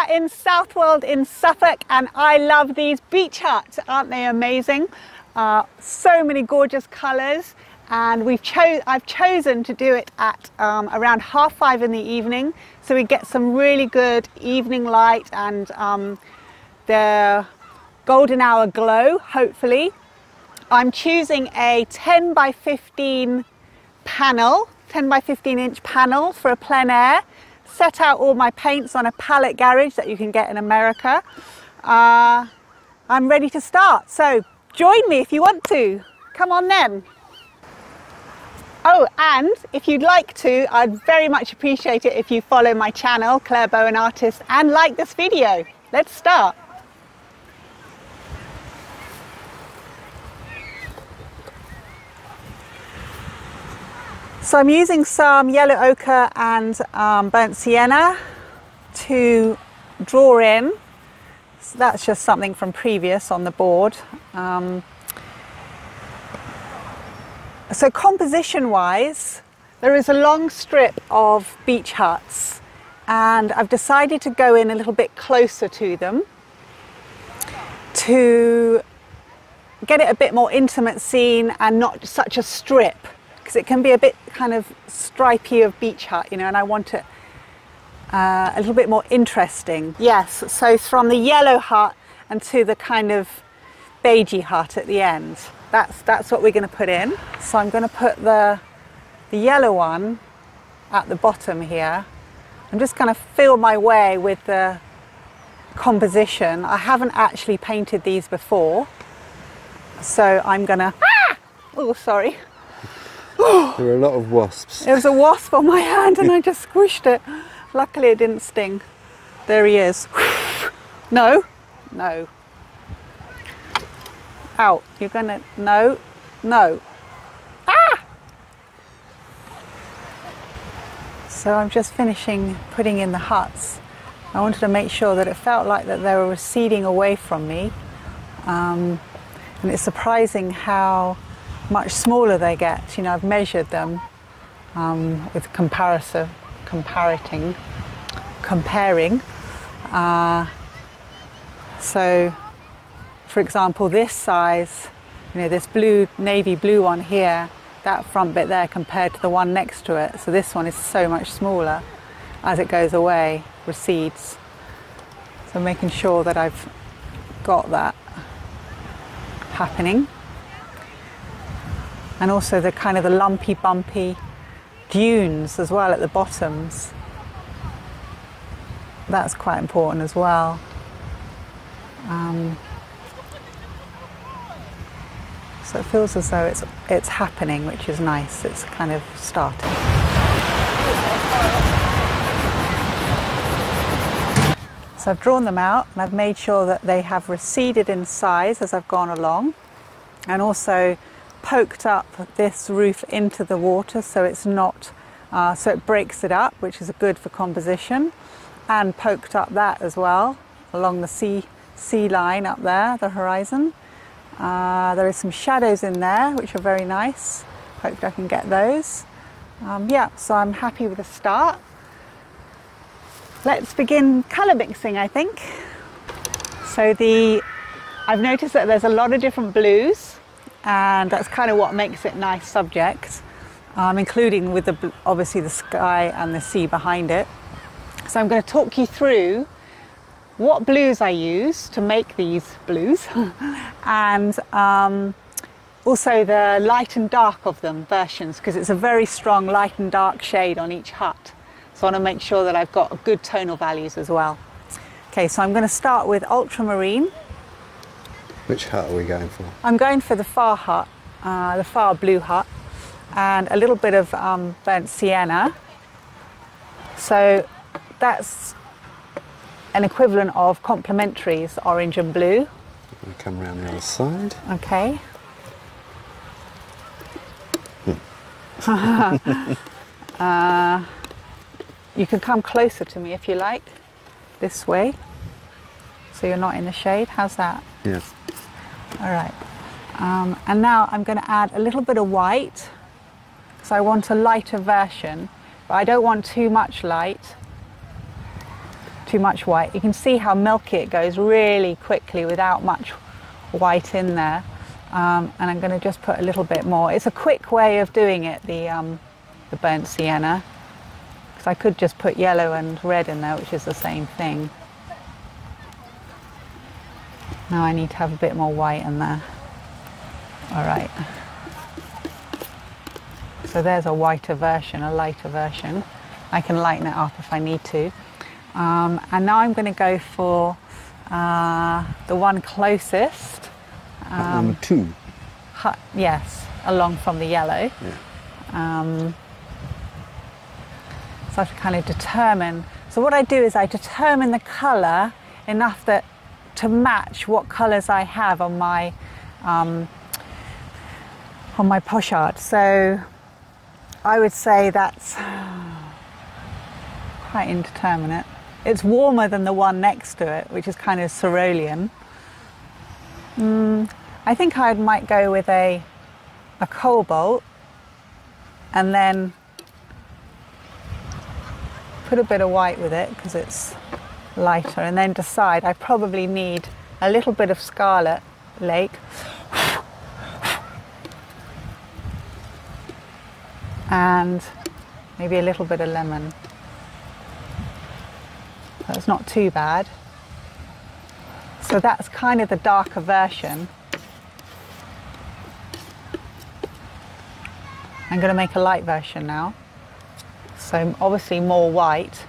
are in Southwold in Suffolk and I love these beach huts. Aren't they amazing? Uh, so many gorgeous colours and we've cho I've chosen to do it at um, around half five in the evening so we get some really good evening light and um, the golden hour glow hopefully. I'm choosing a 10 by 15 panel, 10 by 15 inch panel for a plein air set out all my paints on a Palette Garage that you can get in America. Uh, I'm ready to start, so join me if you want to. Come on then. Oh, and if you'd like to, I'd very much appreciate it if you follow my channel, Clare Bowen Artist, and like this video. Let's start. So I'm using some yellow ochre and um, burnt sienna to draw in. So that's just something from previous on the board. Um, so composition wise, there is a long strip of beach huts and I've decided to go in a little bit closer to them to get it a bit more intimate scene and not such a strip because it can be a bit kind of stripy of beach hut, you know, and I want it uh, a little bit more interesting. Yes, so from the yellow hut and to the kind of beigey hut at the end. That's, that's what we're going to put in. So I'm going to put the, the yellow one at the bottom here. I'm just going to feel my way with the composition. I haven't actually painted these before. So I'm going to... Ah! Oh, sorry. there were a lot of wasps. There was a wasp on my hand and I just squished it. Luckily it didn't sting. There he is. no, no. Out. You're gonna, no, no. Ah! So I'm just finishing putting in the huts. I wanted to make sure that it felt like that they were receding away from me. Um, and it's surprising how much smaller they get. You know, I've measured them um, with comparison, comparating, comparing. Uh, so, for example, this size, you know, this blue, navy blue one here, that front bit there compared to the one next to it. So this one is so much smaller as it goes away, recedes. So making sure that I've got that happening and also the kind of the lumpy, bumpy dunes as well at the bottoms. That's quite important as well. Um, so it feels as though it's it's happening, which is nice. It's kind of starting. So I've drawn them out and I've made sure that they have receded in size as I've gone along and also poked up this roof into the water so it's not, uh, so it breaks it up, which is good for composition, and poked up that as well along the sea, sea line up there, the horizon. Uh, there is some shadows in there, which are very nice. Hope I can get those. Um, yeah, so I'm happy with the start. Let's begin colour mixing, I think. So the, I've noticed that there's a lot of different blues and that's kind of what makes it nice subject, um, including with the obviously the sky and the sea behind it. So I'm going to talk you through what blues I use to make these blues, and um, also the light and dark of them versions because it's a very strong light and dark shade on each hut. So I want to make sure that I've got good tonal values as well. Okay, so I'm going to start with ultramarine. Which hut are we going for? I'm going for the far hut, uh, the far blue hut, and a little bit of um, burnt sienna. So that's an equivalent of complementaries, orange and blue. We'll come around the other side. Okay. uh, you can come closer to me if you like, this way, so you're not in the shade. How's that? Yes. All right. Um, and now I'm going to add a little bit of white. So I want a lighter version, but I don't want too much light too much white. You can see how milky it goes really quickly without much white in there. Um, and I'm going to just put a little bit more. It's a quick way of doing it, the, um, the burnt sienna, because I could just put yellow and red in there, which is the same thing. Now I need to have a bit more white in there. All right. So there's a whiter version, a lighter version. I can lighten it up if I need to. Um, and now I'm going to go for uh, the one closest. Um, Number two. Yes, along from the yellow. Um, so I have to kind of determine. So what I do is I determine the colour enough that to match what colours I have on my um, on my pochade. So I would say that's quite indeterminate. It's warmer than the one next to it, which is kind of cerulean. Mm, I think I might go with a a cobalt and then put a bit of white with it because it's lighter and then decide I probably need a little bit of scarlet lake and maybe a little bit of lemon. That's not too bad. So that's kind of the darker version. I'm going to make a light version now. So obviously more white,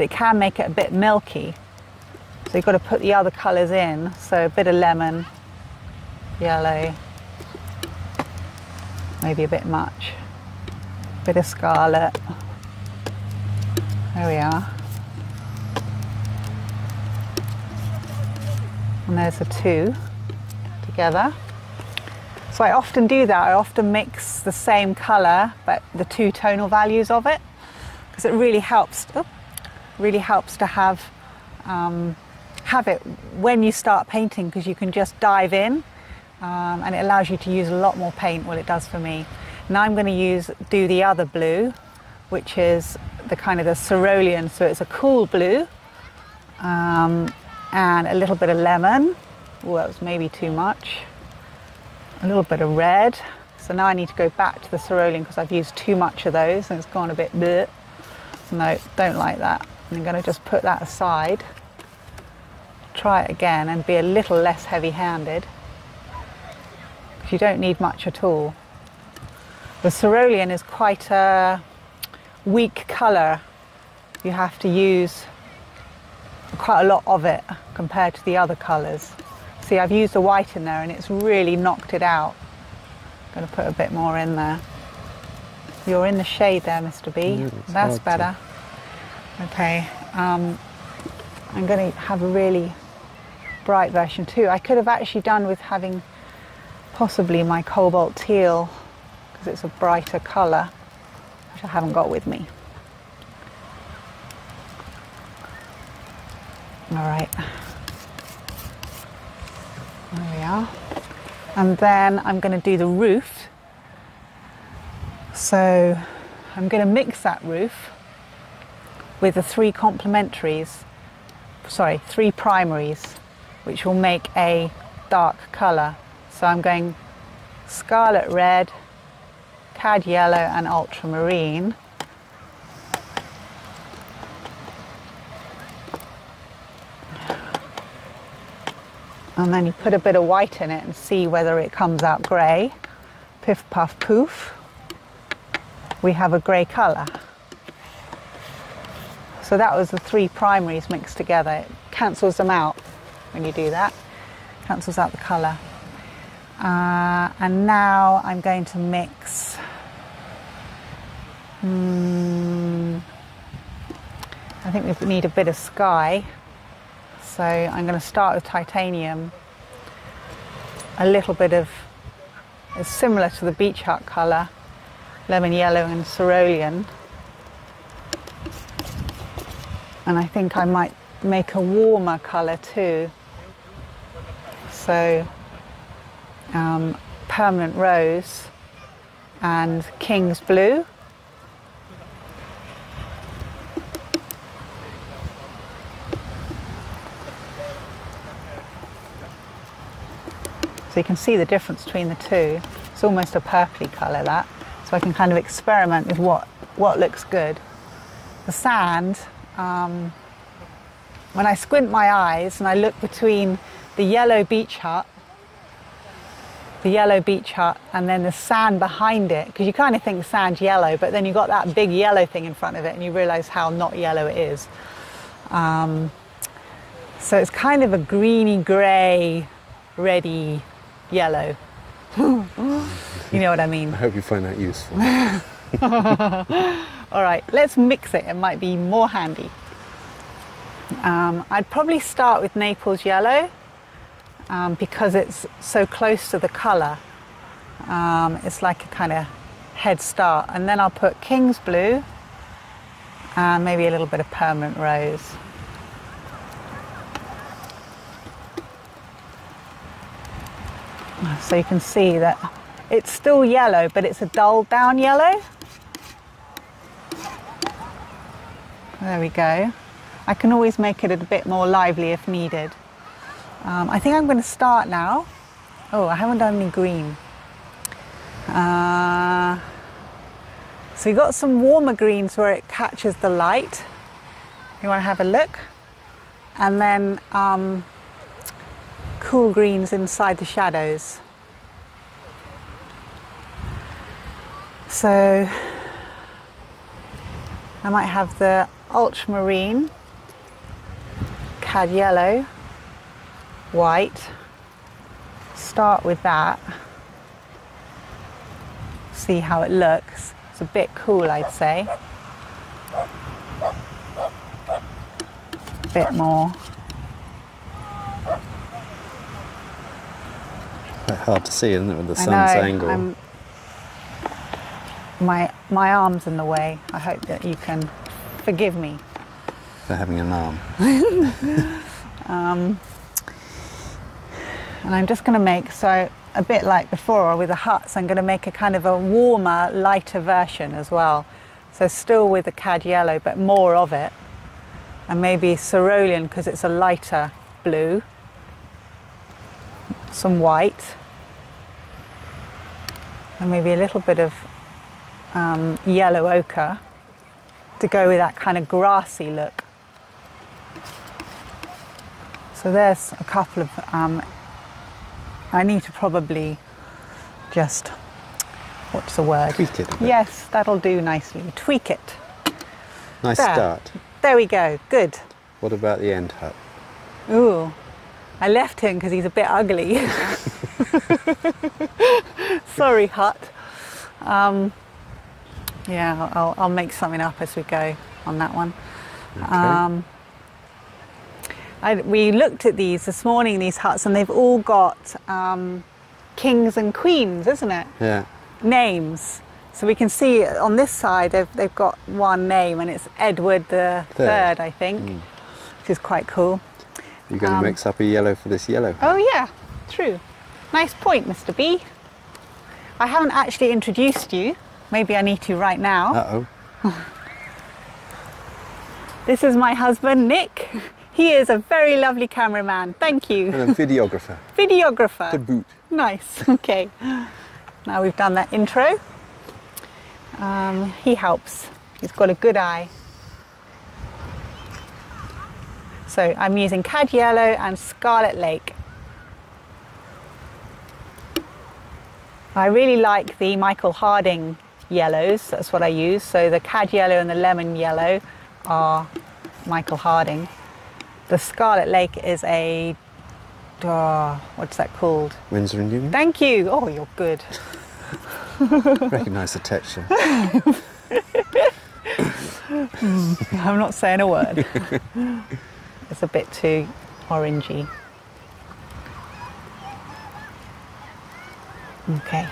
but it can make it a bit milky. So you've got to put the other colours in. So a bit of lemon, yellow, maybe a bit much, a bit of scarlet. There we are. And there's the two together. So I often do that. I often mix the same colour, but the two tonal values of it, because it really helps. Oh, really helps to have um, have it when you start painting, because you can just dive in, um, and it allows you to use a lot more paint. Well, it does for me. Now I'm going to use do the other blue, which is the kind of the cerulean. So it's a cool blue, um, and a little bit of lemon. Oh, that was maybe too much a little bit of red. So now I need to go back to the cerulean because I've used too much of those and it's gone a bit bleh. No, don't like that. I'm going to just put that aside. Try it again and be a little less heavy-handed. You don't need much at all. The cerulean is quite a weak colour. You have to use quite a lot of it compared to the other colours. See, I've used the white in there and it's really knocked it out. I'm going to put a bit more in there. You're in the shade there, Mr. B. Yeah, That's to- better. Okay. Um, I'm going to have a really bright version too. I could have actually done with having possibly my cobalt teal because it's a brighter colour, which I haven't got with me. All right. There we are. And then I'm going to do the roof. So I'm going to mix that roof with the three complementaries, sorry, three primaries, which will make a dark colour. So I'm going scarlet red, cad yellow, and ultramarine. And then you put a bit of white in it and see whether it comes out grey. Piff, puff, poof. We have a grey colour. So that was the three primaries mixed together. It cancels them out when you do that. Cancels out the colour. Uh, and now I'm going to mix. Hmm, I think we need a bit of sky. So I'm going to start with titanium. A little bit of, it's similar to the beach hut colour, lemon yellow and cerulean. And I think I might make a warmer colour too. So um, permanent rose and king's blue. So you can see the difference between the two. It's almost a purpley colour that. So I can kind of experiment with what, what looks good. The sand um, when I squint my eyes and I look between the yellow beach hut, the yellow beach hut, and then the sand behind it, because you kind of think sand's yellow, but then you've got that big yellow thing in front of it and you realise how not yellow it is. Um, so it's kind of a greeny grey, reddy yellow. you know what I mean? I hope you find that useful. All right, let's mix it. It might be more handy. Um, I'd probably start with Naples yellow um, because it's so close to the colour. Um, it's like a kind of head start. And then I'll put King's blue and maybe a little bit of permanent rose. So you can see that it's still yellow, but it's a dull down yellow. There we go. I can always make it a bit more lively if needed. Um, I think I'm going to start now. Oh, I haven't done any green. Uh, so we've got some warmer greens where it catches the light. You want to have a look? And then um, cool greens inside the shadows. So I might have the ultramarine, cad yellow, white. Start with that. See how it looks. It's a bit cool, I'd say. A bit more. Quite hard to see, isn't it, with the I sun's know, angle? I'm- my my arm's in the way. I hope that you can forgive me. For having an arm. And I'm just going to make so a bit like before with the huts. I'm going to make a kind of a warmer, lighter version as well. So still with the cad yellow, but more of it, and maybe cerulean because it's a lighter blue. Some white, and maybe a little bit of um, yellow ochre to go with that kind of grassy look. So there's a couple of. Um, I need to probably just. What's the word? Tweak it. Yes, that'll do nicely. Tweak it. Nice There. start. There we go. Good. What about the end hut? Ooh, I left him because he's a bit ugly. Sorry, Hut. Um, yeah, I'll, I'll make something up as we go on that one. Okay. Um, I, we looked at these this morning, these huts, and they've all got um, kings and queens, isn't it? yeah. Names. So we can see on this side they've, they've got one name, and it's Edward the Third. Third, I think, which is quite cool. You're going to Um, mix up a yellow for this yellow. Oh yeah, true. Nice point, Mr. B. I haven't actually introduced you. Maybe I need to right now. Uh oh. This is my husband, Nick. He is a very lovely cameraman. Thank you. And a videographer. Videographer. To boot. Nice. Okay. Now we've done that intro. Um, he helps. He's got a good eye. So I'm using Cad Yellow and Scarlet Lake. I really like the Michael Harding yellows. That's what I use. So the Cad Yellow and the Lemon Yellow are Michael Harding. The Scarlet Lake is a oh, what's that called? Winsor and Newton. Thank you. Oh, you're good. Recognise the texture. I'm not saying a word. it's a bit too orangey. Okay.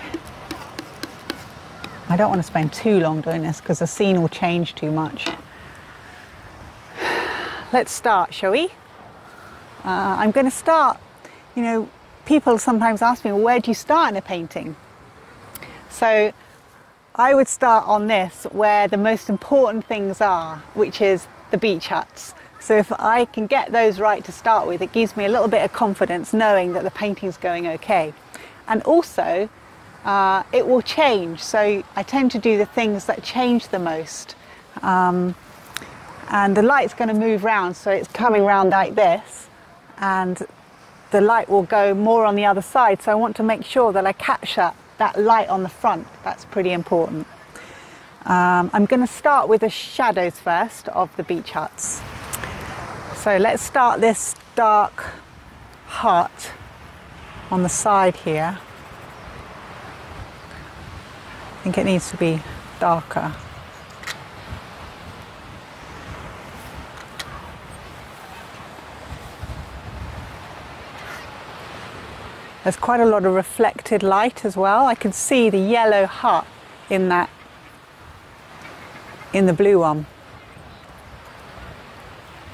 I don't want to spend too long doing this because the scene will change too much. Let's start, shall we? Uh, I'm going to start. You know, people sometimes ask me, well, where do you start in a painting? So I would start on this where the most important things are, which is the beach huts. So if I can get those right to start with, it gives me a little bit of confidence knowing that the painting's going okay. and also uh, it will change. So I tend to do the things that change the most. Um, and the light's going to move round, so it's coming round like this, and the light will go more on the other side. So I want to make sure that I capture that light on the front. That's pretty important. Um, I'm going to start with the shadows first of the beach huts. So let's start this dark hut on the side here. I think it needs to be darker. There's quite a lot of reflected light as well. I can see the yellow hut in that, in the blue one.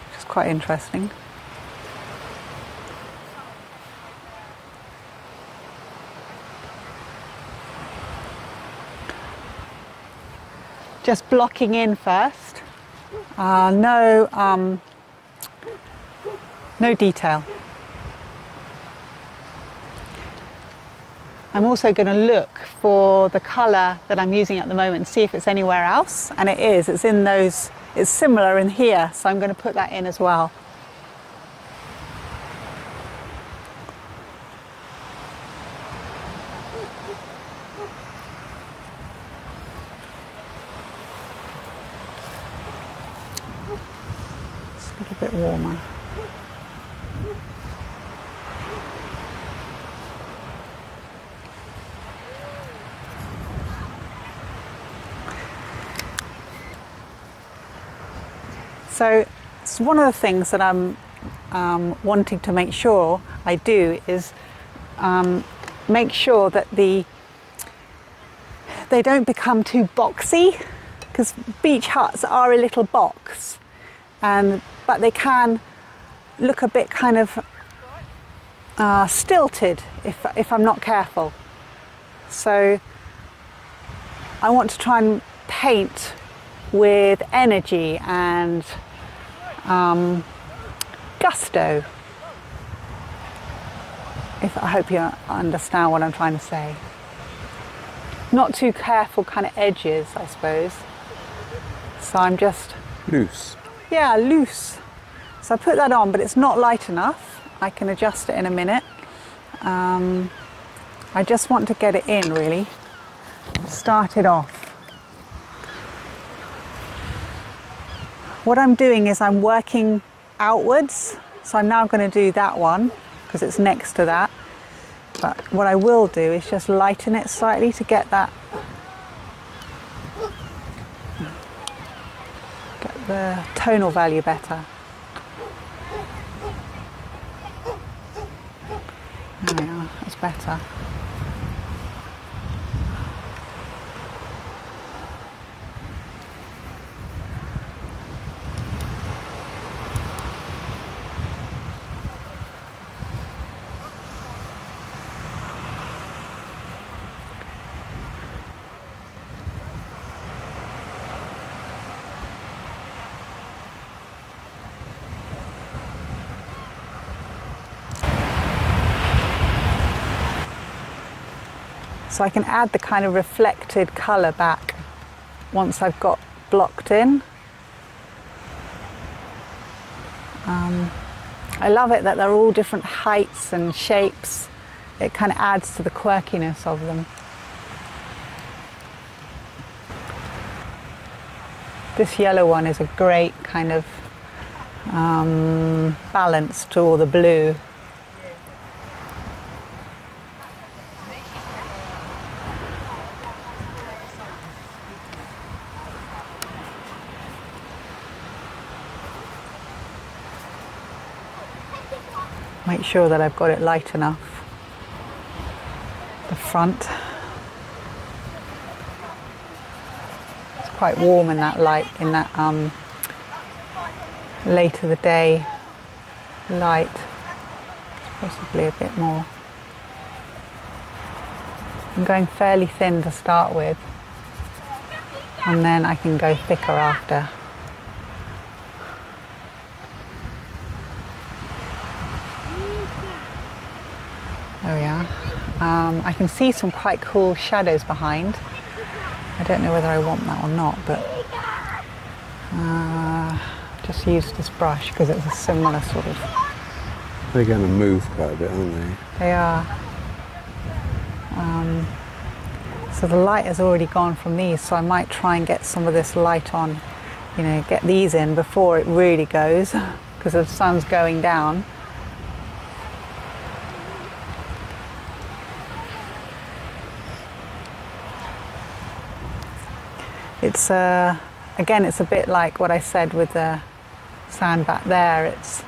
Which is quite interesting. Just blocking in first. Uh, no, um, no detail. I'm also going to look for the colour that I'm using at the moment and see if it's anywhere else. And it is, it's in those, it's similar in here, so I'm going to put that in as well. Warmer. So it's one of the things that I'm um, wanting to make sure I do is um, make sure that the they don't become too boxy because beach huts are a little box and but they can look a bit kind of uh, stilted if, if I'm not careful. So I want to try and paint with energy and um, gusto. If I hope you understand what I'm trying to say. Not too careful kind of edges, I suppose. So I'm just Loose. Yeah loose. So I put that on, but it's not light enough. I can adjust it in a minute. Um, I just want to get it in really. Start it off. What I'm doing is I'm working outwards. So I'm now going to do that one because it's next to that. But what I will do is just lighten it slightly to get that the tonal value better. There we are, that's better. So I can add the kind of reflected colour back once I've got blocked in. Um, I love it that they're all different heights and shapes. It kind of adds to the quirkiness of them. This yellow one is a great kind of um, balance to all the blue. Sure that I've got it light enough. The front. It's quite warm in that light, in that um, of the day light. Possibly a bit more. I'm going fairly thin to start with, and then I can go thicker after. There we are. Um, I can see some quite cool shadows behind. I don't know whether I want that or not, but uh, just use this brush because it's a similar sort of. They're going to move quite a bit, aren't they? They are. Um, so the light has already gone from these, so I might try and get some of this light on, you know, get these in before it really goes because the sun's going down. It's uh, again, it's a bit like what I said with the sand back there. It's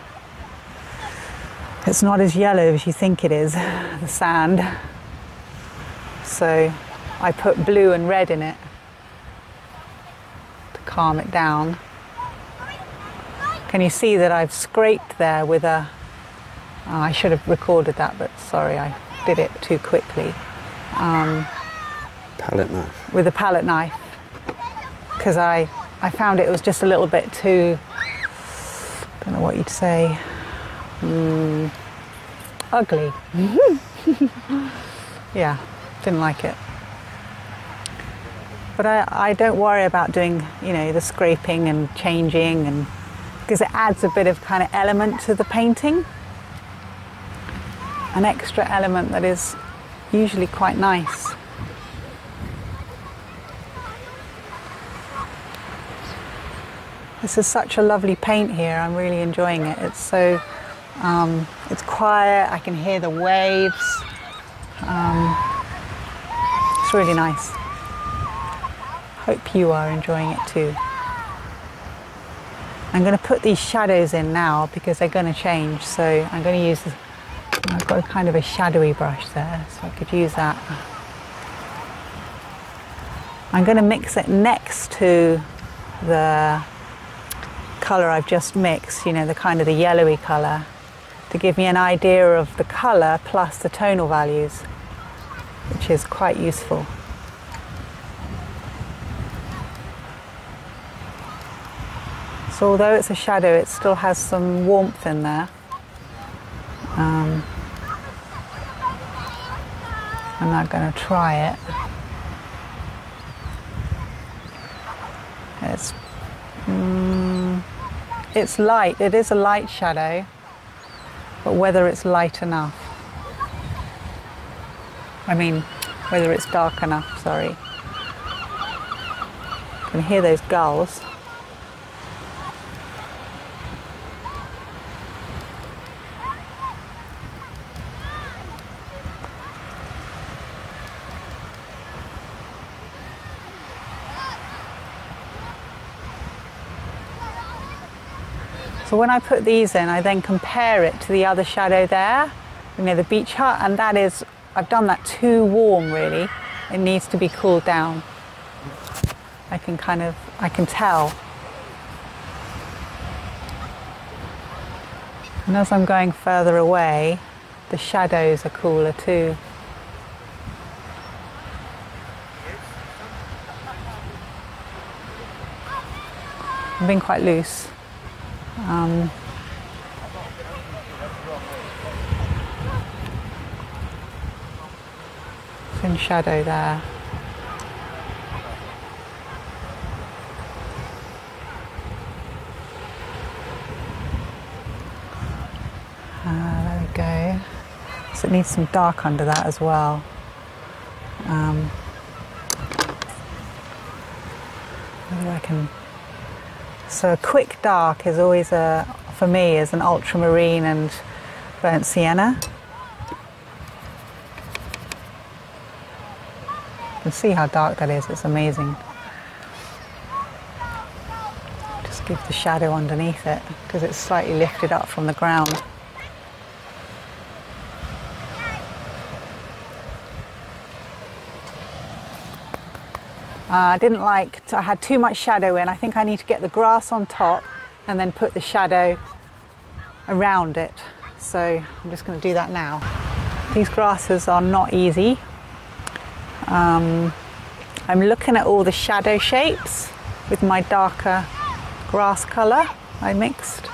it's not as yellow as you think it is, the sand. So I put blue and red in it to calm it down. Can you see that I've scraped there with a? Oh, I should have recorded that, but sorry, I did it too quickly. Um, Palette knife. with a palette knife because I, I found it was just a little bit too, I don't know what you'd say, mm, ugly. yeah, didn't like it. But I, I don't worry about doing, you know, the scraping and changing and because it adds a bit of kind of element to the painting. An extra element that is usually quite nice. This is such a lovely paint here. I'm really enjoying it. It's so, um, it's quiet. I can hear the waves. Um, it's really nice. Hope you are enjoying it too. I'm going to put these shadows in now because they're going to change. So I'm going to use, I've got a kind of a shadowy brush there, so I could use that. I'm going to mix it next to the colour I've just mixed, you know, the kind of the yellowy colour, to give me an idea of the colour plus the tonal values, which is quite useful. So although it's a shadow, it still has some warmth in there. Um, I'm not going to try it. It's mm, it's light. It is a light shadow, but whether it's light enough. I mean, whether it's dark enough. Sorry. You can hear those gulls. So when I put these in, I then compare it to the other shadow there, you know, the beach hut, and that is, I've done that too warm really. It needs to be cooled down. I can kind of, I can tell. And as I'm going further away, the shadows are cooler too. I'm being quite loose. Um, thin shadow there. Uh, there we go. So it needs some dark under that as well. Um, whether I can so a quick dark is always a, for me, is an ultramarine and burnt sienna. You can see how dark that is, it's amazing. Just give the shadow underneath it because it's slightly lifted up from the ground. Uh, I didn't like, I had too much shadow in. I think I need to get the grass on top and then put the shadow around it. So I'm just going to do that now. These grasses are not easy. Um, I'm looking at all the shadow shapes with my darker grass colour I mixed.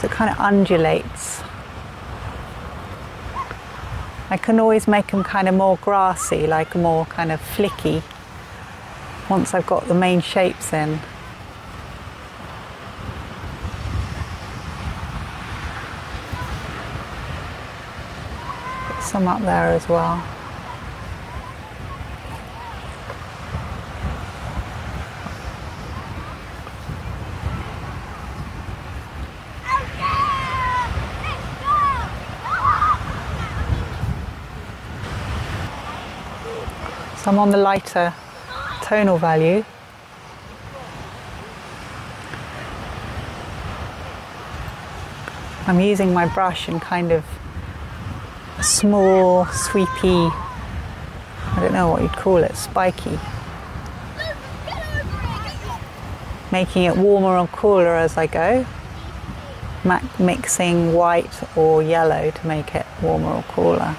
So it kind of undulates. I can always make them kind of more grassy, like more kind of flicky once I've got the main shapes in. Some up there as well. So I'm on the lighter tonal value. I'm using my brush in kind of small, sweepy, I don't know what you'd call it, spiky. Making it warmer or cooler as I go. Mixing white or yellow to make it warmer or cooler.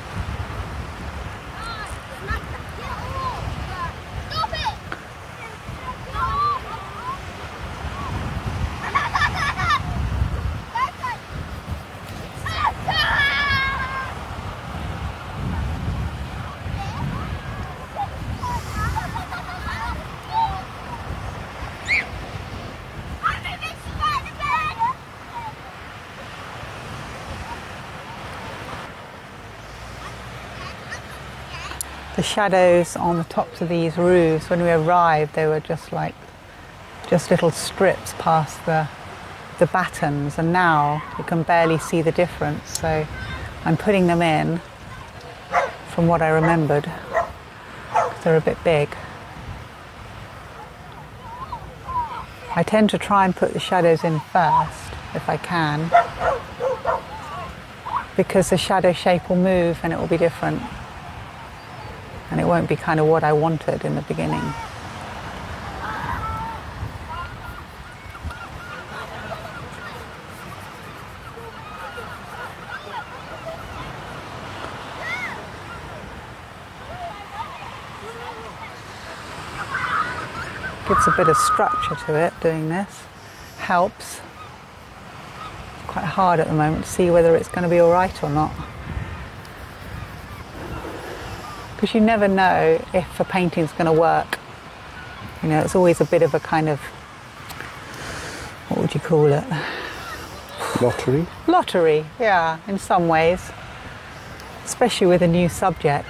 The shadows on the tops of these roofs when we arrived they were just like just little strips past the the battens. And now you can barely see the difference. So I'm putting them in from what I remembered they're a bit big. I tend to try and put the shadows in first if I can because the shadow shape will move and it will be different it won't be kind of what I wanted in the beginning. Gives a bit of structure to it doing this. Helps. It's quite hard at the moment to see whether it's going to be alright or not. Because you never know if a painting's going to work. You know, it's always a bit of a kind of what would you call it? Lottery? Lottery, yeah, in some ways, especially with a new subject.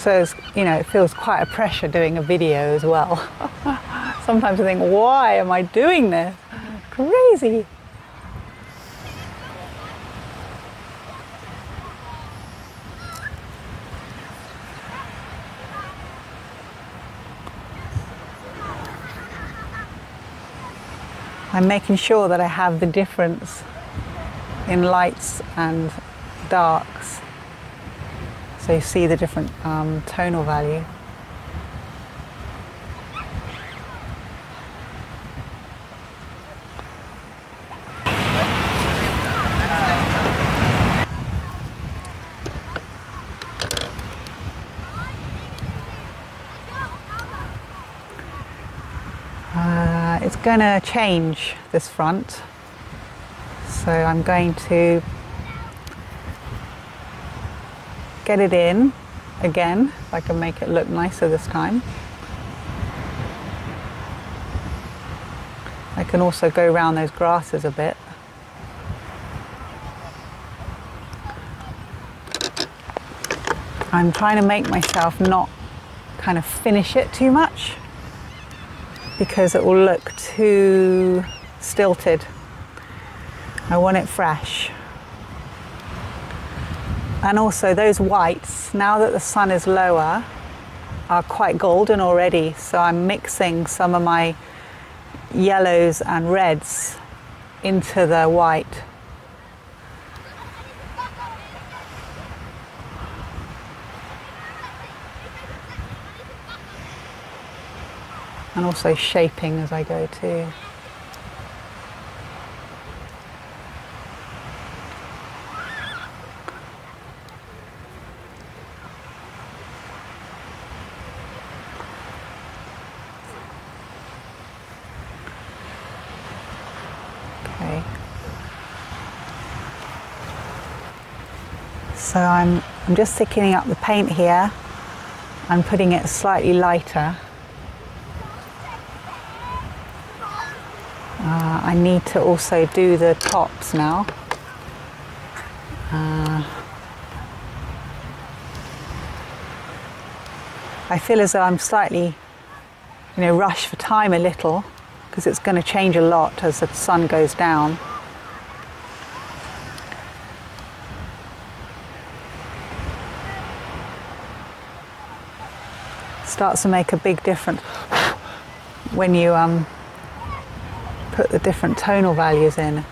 So, it's, you know, it feels quite a pressure doing a video as well. Sometimes I think, why am I doing this? Crazy. I'm making sure that I have the difference in lights and darks so you see the different um, tonal value. Going to change this front. So I'm going to get it in again, if I can make it look nicer this time. I can also go around those grasses a bit. I'm trying to make myself not kind of finish it too much because it will look too stilted. I want it fresh. And also those whites, now that the sun is lower, are quite golden already. So I'm mixing some of my yellows and reds into the white. And also shaping as I go too. Okay. So I'm, I'm just thickening up the paint here and putting it slightly lighter. Uh, I need to also do the tops now. Uh, I feel as though I'm slightly, you know, rushed for time a little because it's going to change a lot as the sun goes down. Starts to make a big difference when you um, put the different tonal values in.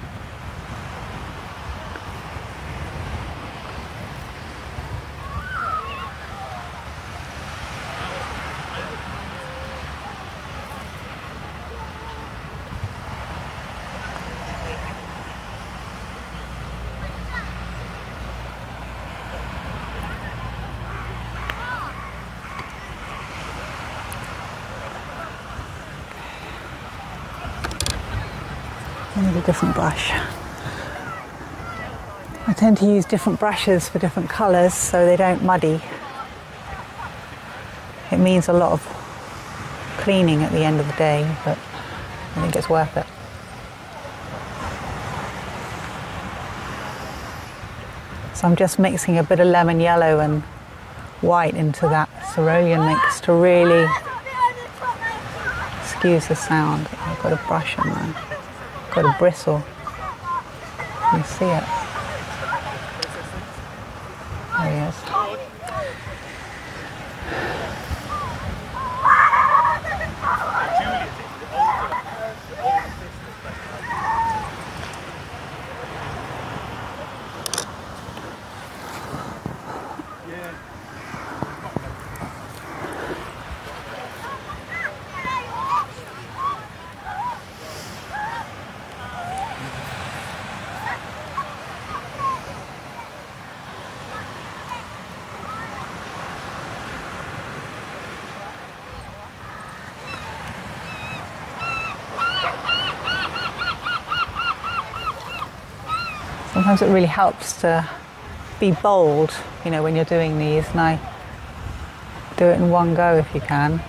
Different brush. I tend to use different brushes for different colours so they don't muddy. It means a lot of cleaning at the end of the day, but I think it's worth it. So I'm just mixing a bit of lemon yellow and white into that cerulean mix to really excuse the sound. I've got a brush on there got a bristle. You see it. There he is. Sometimes it really helps to be bold, you know, when you're doing these, and I do it in one go if you can.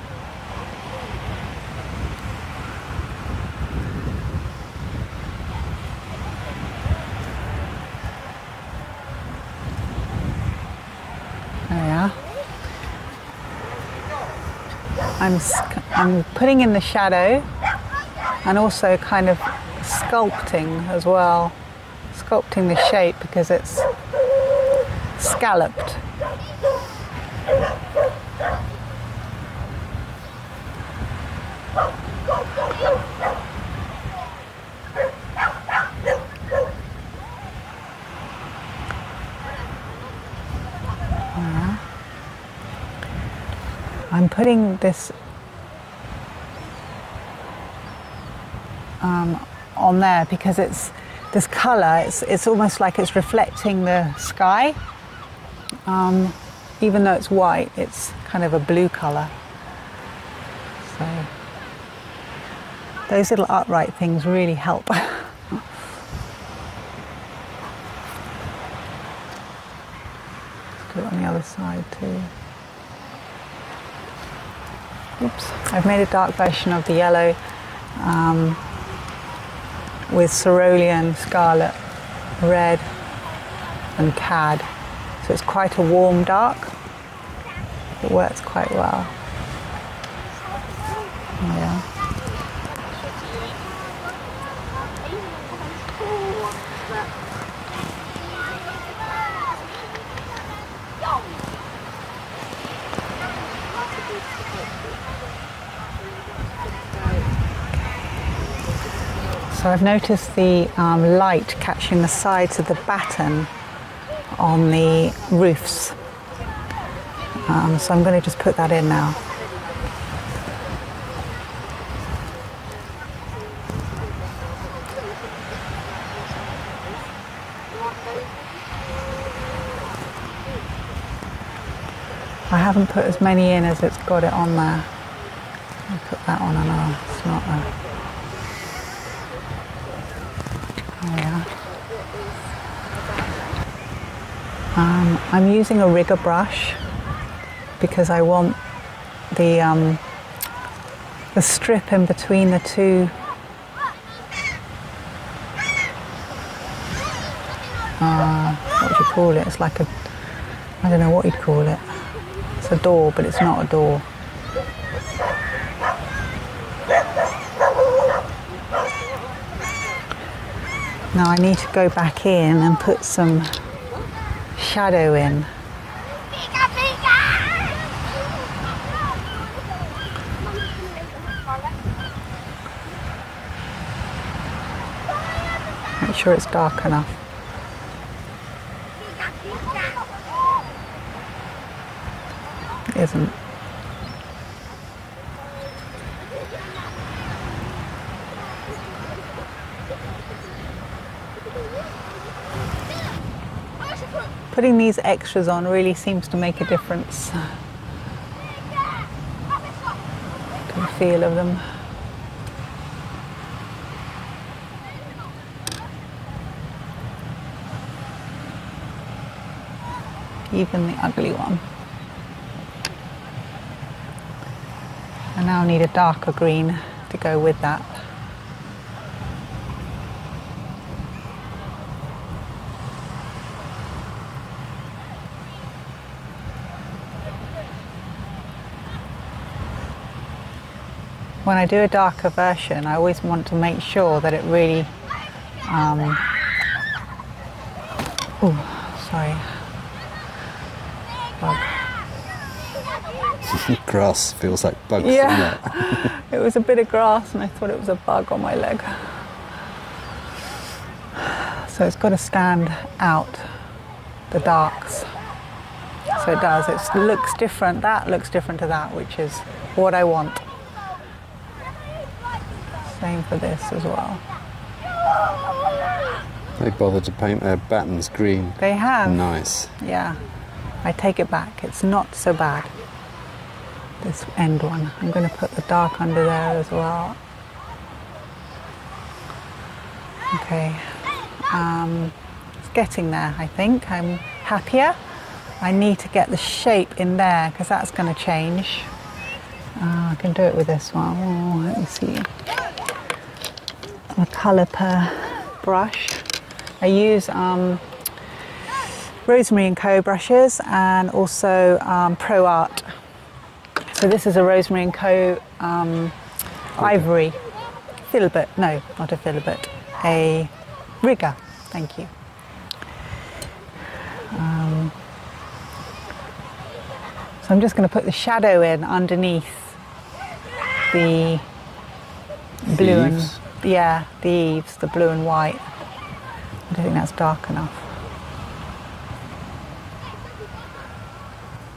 I'm, I'm putting in the shadow and also kind of sculpting as well the shape because it's scalloped. I'm putting this um, on there because it's this colour, it's, it's almost like it's reflecting the sky. Um, even though it's white, it's kind of a blue colour. So those little upright things really help. do it on the other side too. Oops, I've made a dark version of the yellow. Um, with cerulean, scarlet, red and cad. So it's quite a warm dark. It works quite well. Yeah. So I've noticed the um, light catching the sides of the batten on the roofs. Um, so I'm going to just put that in now. I haven't put as many in as it's got it on there. I'll put that on and it's not there. Um, I'm using a rigger brush because I want the um, the strip in between the two uh, what would you call it? It's like a I don't know what you'd call it. It's a door, but it's not a door. Now I need to go back in and put some shadow in. Make sure it's dark enough. Isn't. Putting these extras on really seems to make a difference the feel of them. Even the ugly one. I now need a darker green to go with that. When I do a darker version, I always want to make sure that it really. Um, oh, sorry. Bug. Grass feels like bugs. Yeah. it? It was a bit of grass, and I thought it was a bug on my leg. So it's got to stand out the darks. So it does. It looks different. That looks different to that, which is what I want. Same for this as well. They bothered to paint their battens green. They have. Nice. Yeah. I take it back. It's not so bad. This end one. I'm going to put the dark under there as well. Okay. Um, it's getting there, I think. I'm happier. I need to get the shape in there because that's going to change. Uh, I can do it with this one. Oh, let me see. A colour per brush. I use um, Rosemary and Co brushes and also um, Pro Art. So this is a Rosemary and Co um, ivory filbert. No, not a filbert. A rigger. Thank you. Um, so I'm just going to put the shadow in underneath the blue and yeah, the eaves, the blue and white. I don't think that's dark enough.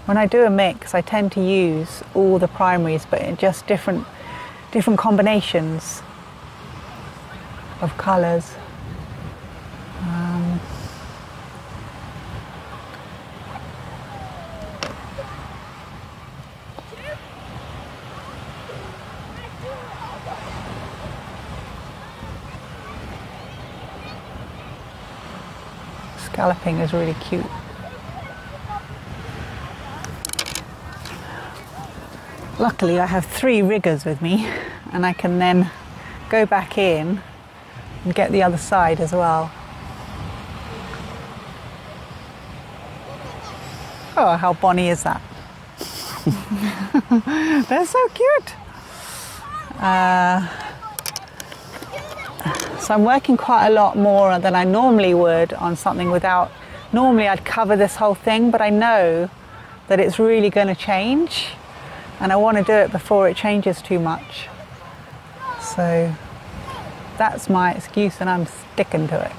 When I do a mix, I tend to use all the primaries, but in just different different combinations of colours. Scalloping is really cute. Luckily, I have three riggers with me, and I can then go back in and get the other side as well. Oh, how bonny is that? They're so cute. Uh, so I'm working quite a lot more than I normally would on something without. Normally, I'd cover this whole thing, but I know that it's really going to change, and I want to do it before it changes too much. So that's my excuse, and I'm sticking to it.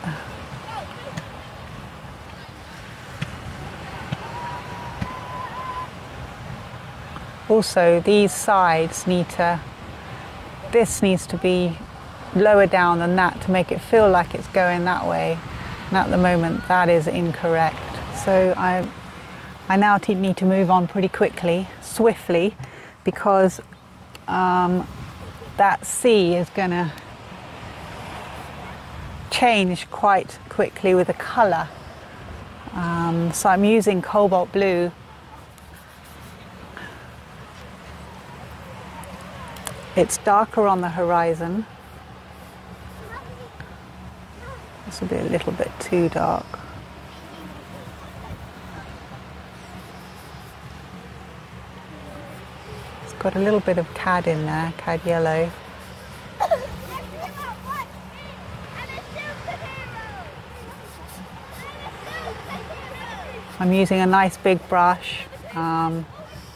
Also, these sides need to, this needs to be lower down than that to make it feel like it's going that way. And at the moment, that is incorrect. So I, I now need to move on pretty quickly, swiftly, because um, that sea is going to change quite quickly with the colour. Um, so I'm using cobalt blue. It's darker on the horizon. Be a little bit too dark. It's got a little bit of cad in there, cad yellow. I'm using a nice big brush. Um,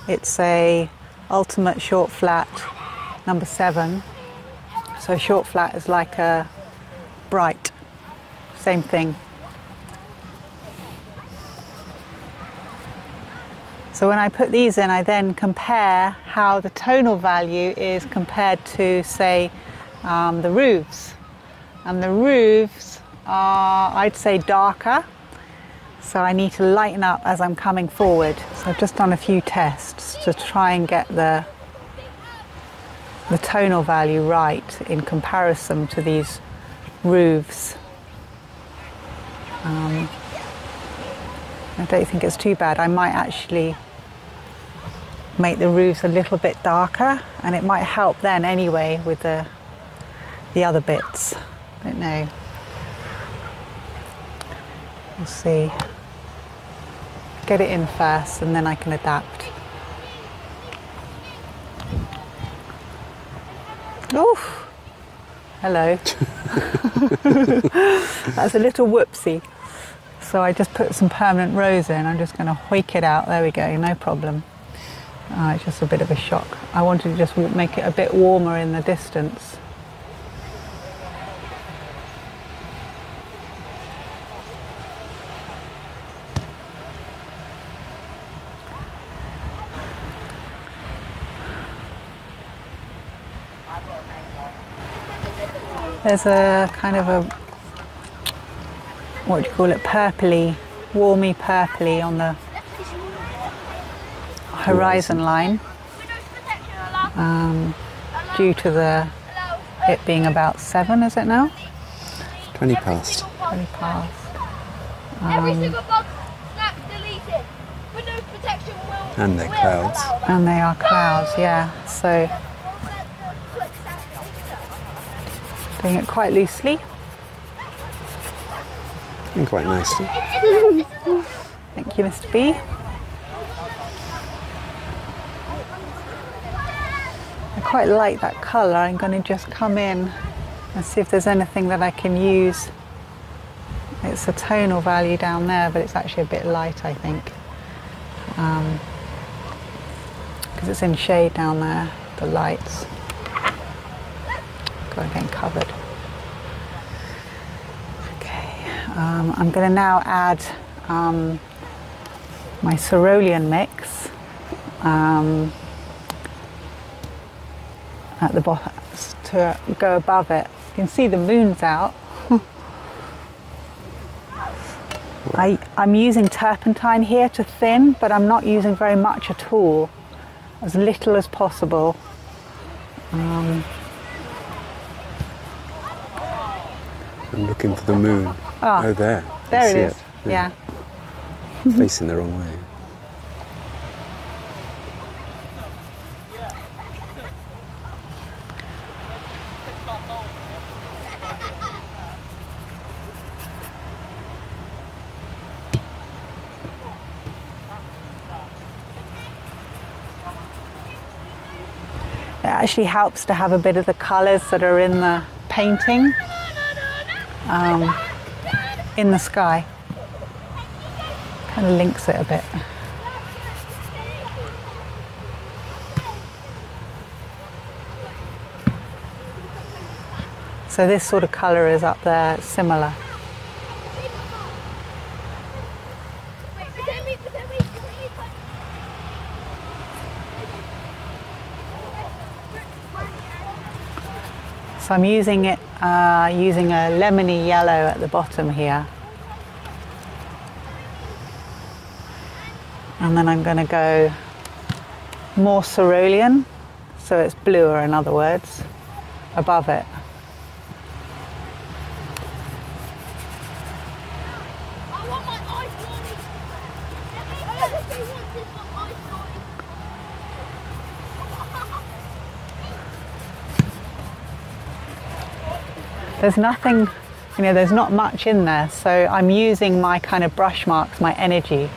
it's a ultimate short flat number seven. So short flat is like a bright, same thing. So when I put these in, I then compare how the tonal value is compared to, say, um, the roofs. And the roofs are, I'd say, darker. So I need to lighten up as I'm coming forward. So I've just done a few tests to try and get the, the tonal value right in comparison to these roofs. Um, I don't think it's too bad. I might actually make the roofs a little bit darker and it might help then anyway with the the other bits. I don't know. We'll see. Get it in first and then I can adapt. Oof. Hello. That's a little whoopsie. So I just put some permanent rose in. I'm just going to wake it out. There we go, no problem. Oh, it's just a bit of a shock. I wanted to just make it a bit warmer in the distance. There's a kind of a, what do you call it, purpley, warmy purpley on the horizon line um, due to the it being about seven, is it now? 20 past. 20 past. Every Um, single bug snap deleted. Windows protection will. And they're clouds. and they are clouds, yeah. So doing it quite loosely. Quite nicely. Thank you, Mr. B. I quite like that colour. I'm going to just come in and see if there's anything that I can use. It's a tonal value down there, but it's actually a bit light, I think. Um, because it's in shade down there, the lights. Got getting covered. Okay, um, I'm going to now add um, my cerulean mix um, at the bottom to go above it. You can see the moon's out. I, I'm using turpentine here to thin, but I'm not using very much at all, as little as possible. I'm looking for the moon. Ah, oh, there. There it see. Yeah. Facing the wrong way. It actually helps to have a bit of the colours that are in the painting um, in the sky. Kind of links it a bit. So this sort of colour is up there, similar. Wait, pretend me, pretend me, pretend me. So I'm using it, uh, using a lemony yellow at the bottom here. And then I'm going to go more cerulean, so it's bluer in other words, above it. There's nothing, you know, there's not much in there. So I'm using my kind of brush marks, my energy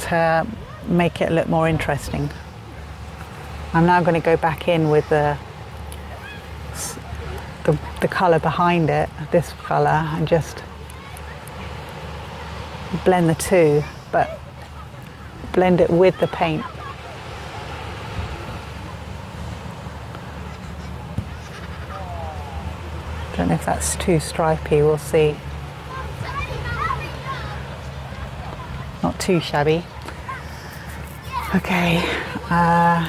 to make it look more interesting. I'm now going to go back in with the the, the colour behind it, this colour, and just blend the two, but blend it with the paint. If that's too stripy, we'll see. Not too shabby. Okay, uh,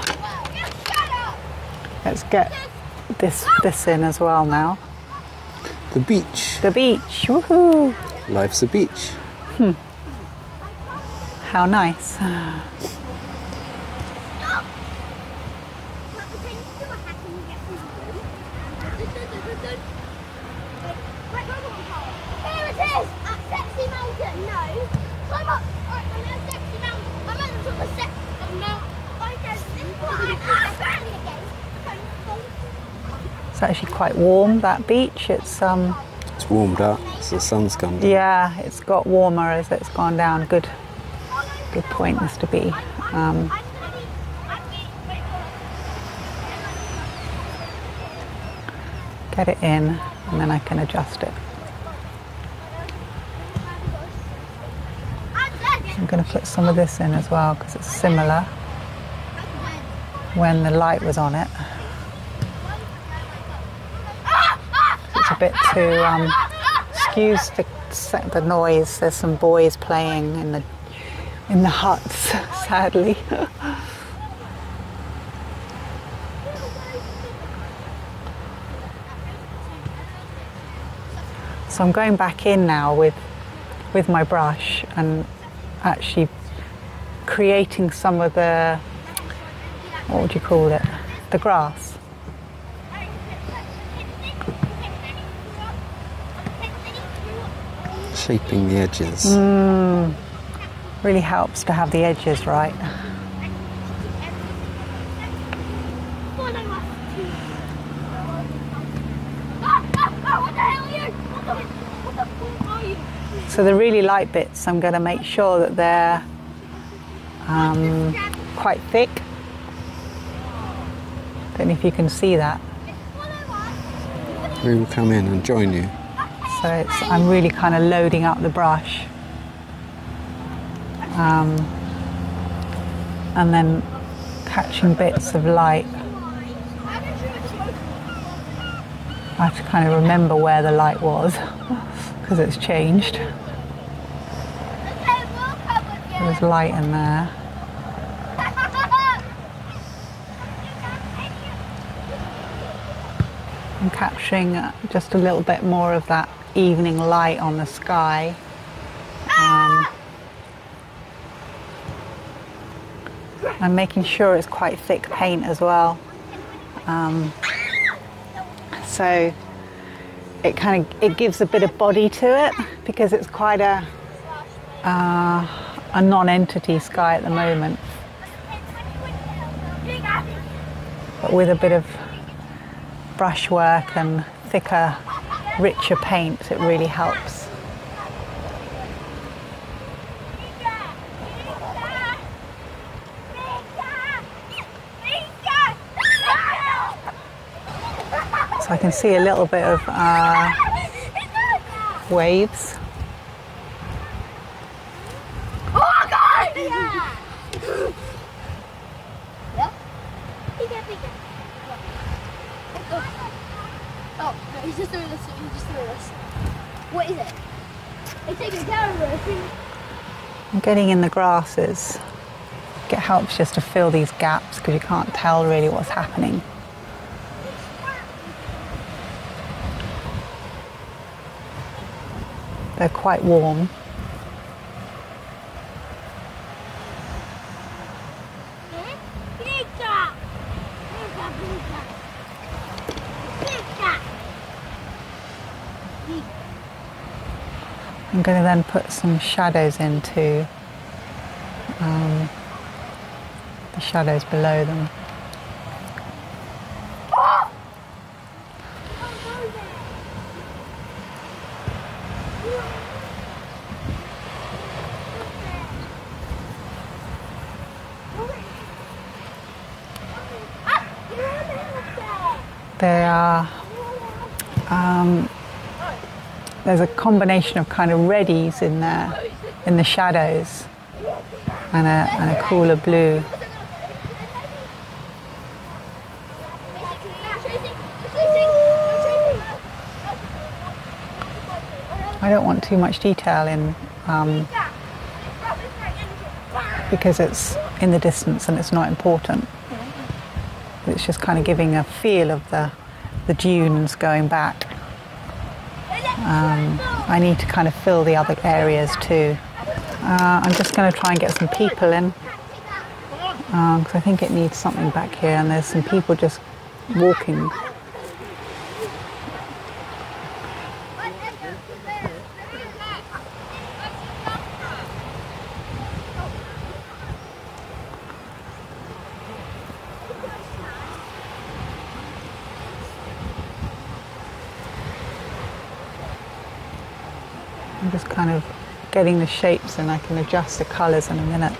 let's get this this in as well now. The beach. The beach, woohoo! Life's a beach. Hmm. How nice. Here it is! At Sexy Mountain! No! Climb up! Right, I'm at Sexy Mountain! I'm at the top of Sexy Mountain! I don't think It's actually quite warm that beach. It's um It's warmed up as the sun's come down. yeah, it's got warmer as it's gone down. Good good point, Mr. B. Um, get it in and then I can adjust it. I'm going to put some of this in as well because it's similar when the light was on it. It's a bit too, um, excuse the, the noise, there's some boys playing in the, in the huts, sadly. So I'm going back in now with with my brush and actually creating some of the what would you call it? The grass. Shaping the edges. Really helps to have the edges right. What the hell are you? What the, what the fuck are you? So the really light bits, I'm going to make sure that they're um, quite thick. Don't know if you can see that. We will come in and join you. So it's, I'm really kind of loading up the brush. Um, and then catching bits of light. I have to kind of remember where the light was because it's changed. There's light in there. I'm capturing just a little bit more of that evening light on the sky. Um, I'm making sure it's quite thick paint as well. Um, so it kind of it gives a bit of body to it because it's quite a uh, a non-entity sky at the moment, but with a bit of brushwork and thicker, richer paint, it really helps. So I can see a little bit of uh, waves. Oh god! Yeah. Bigger, bigger. Oh, no, he's just doing this. He's just doing this. What is it? It's taking a camera. I'm getting in the grasses. It helps just to fill these gaps because you can't tell really what's happening. They're quite warm. Going to then put some shadows into um, the shadows below them. They are. Um, there's a combination of kind of reddies in there, in the shadows, and a, and a cooler blue. I don't want too much detail in um, because it's in the distance and it's not important. It's just kind of giving a feel of the, the dunes going back. Um, I need to kind of fill the other areas too. Uh, I'm just going to try and get some people in because I think it needs something back here and there's some people just walking. I'm just kind of getting the shapes and I can adjust the colours in a minute.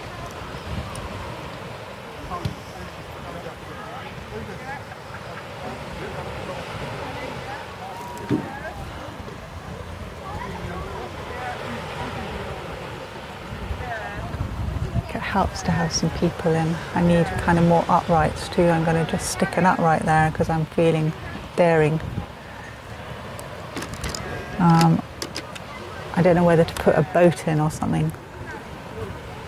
It helps to have some people in. I need kind of more uprights too. I'm going to just stick an upright there because I'm feeling daring. Um, don't know whether to put a boat in or something.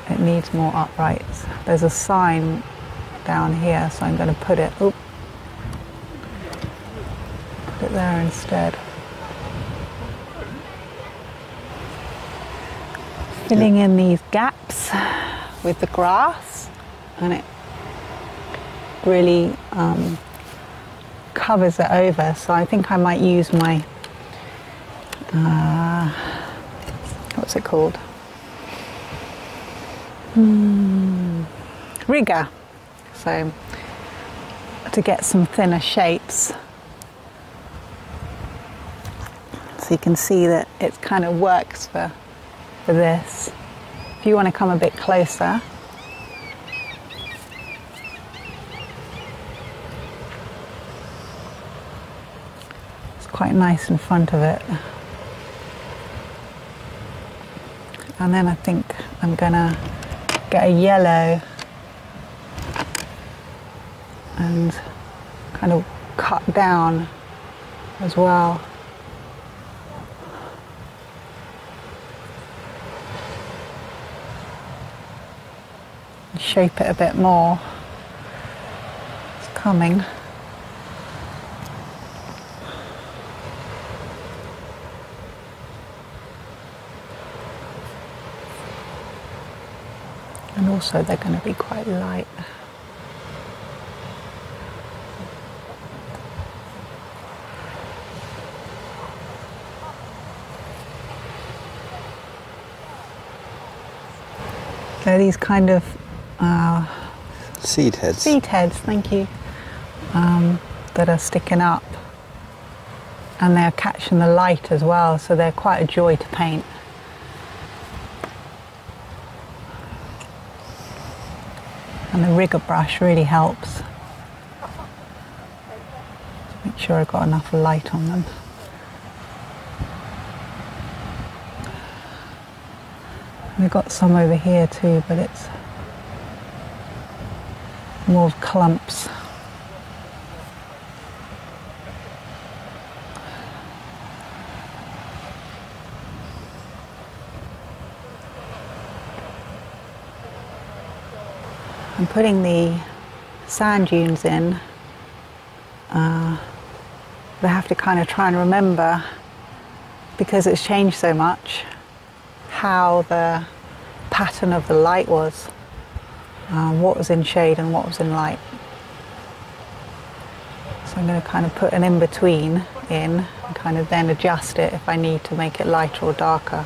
It needs more uprights. There's a sign down here, so I'm going to put it. Oop, put it there instead. Filling in these gaps with the grass, and it really um, covers it over. So I think I might use my. Uh, what's it called? Hmm, rigger. So to get some thinner shapes. So you can see that it kind of works for, for this. If you want to come a bit closer, it's quite nice in front of it. And then I think I'm gonna get a yellow and kind of cut down as well. Shape it a bit more. It's coming. Also they're going to be quite light. They're these kind of uh, Seed heads. seed heads, thank you, um, that are sticking up. And they're catching the light as well, so they're quite a joy to paint. And the rigger brush really helps. Make sure I've got enough light on them. We've got some over here too, but it's more clumps. I'm putting the sand dunes in. Uh, I have to kind of try and remember, because it's changed so much, how the pattern of the light was, um, what was in shade and what was in light. So I'm going to kind of put an in-between in and kind of then adjust it if I need to make it lighter or darker.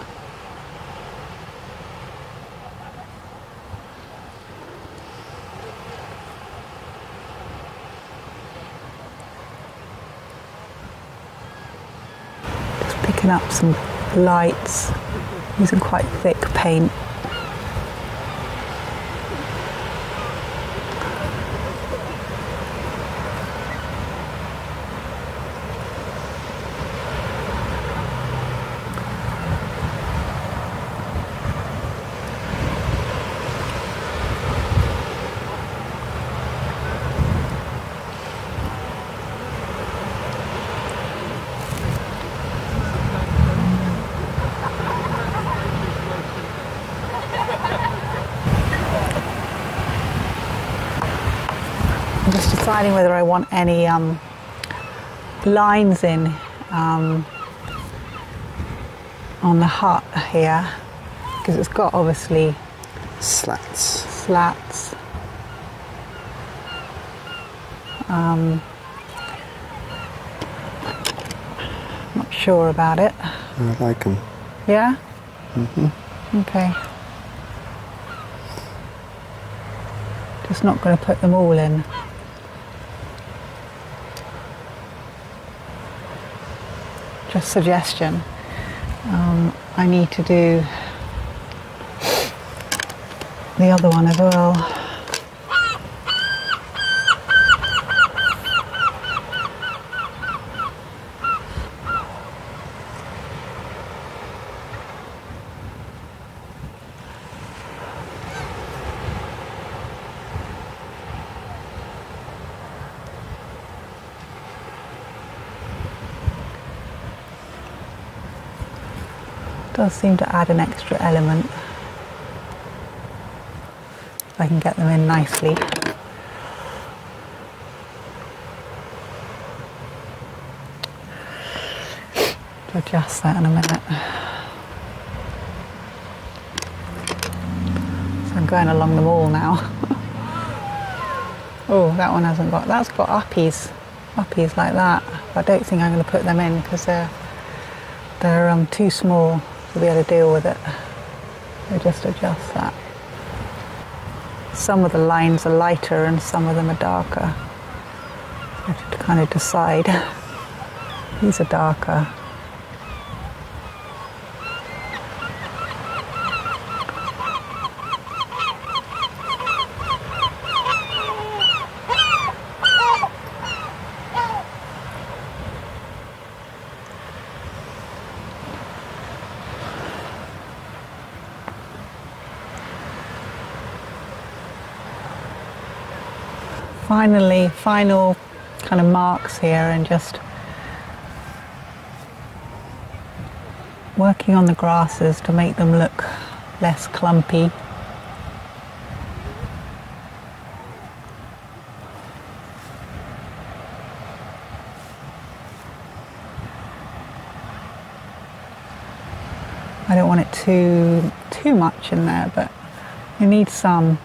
Up some lights using quite thick paint. Deciding whether I want any um, lines in um, on the hut here because it's got obviously Slats. slats. Um, not sure about it. I like them. Yeah? Mm-hmm. Okay. Just not going to put them all in. Just suggestion. Um, I need to do the other one as well. Does seem to add an extra element. If I can get them in nicely. Adjust that in a minute. So I'm going along them all now. oh, that one hasn't got, that's got uppies, uppies like that. I don't think I'm going to put them in because they're, they're um, too small to be able to deal with it. So just adjust that. Some of the lines are lighter and some of them are darker. I have to kind of decide. These are darker. Finally final kind of marks here and just working on the grasses to make them look less clumpy. I don't want it too too much in there, but you need some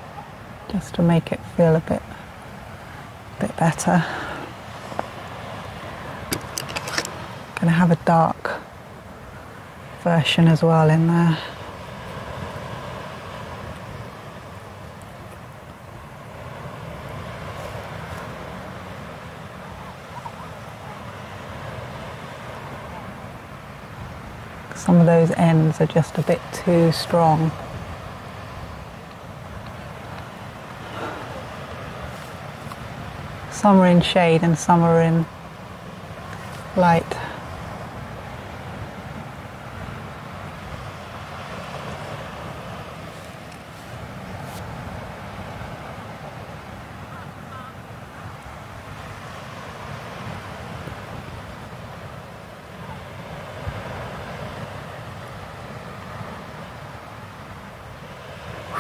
just to make it feel a bit bit better. Gonna have a dark version as well in there. Some of those ends are just a bit too strong. Some are in shade and some are in light.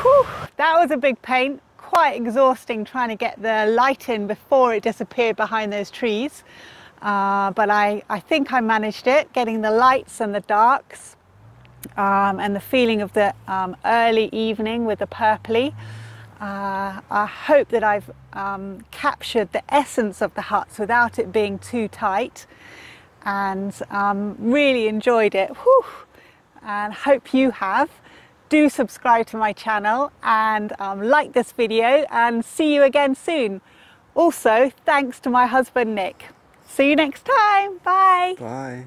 Whew, that was a big paint. Quite exhausting trying to get the light in before it disappeared behind those trees. Uh, but I, I think I managed it, getting the lights and the darks um, and the feeling of the um, early evening with the purpley. Uh, I hope that I've um, captured the essence of the huts without it being too tight and um, really enjoyed it. Whew. And hope you have do subscribe to my channel and um, like this video and see you again soon. Also, thanks to my husband Nick. See you next time. Bye. Bye.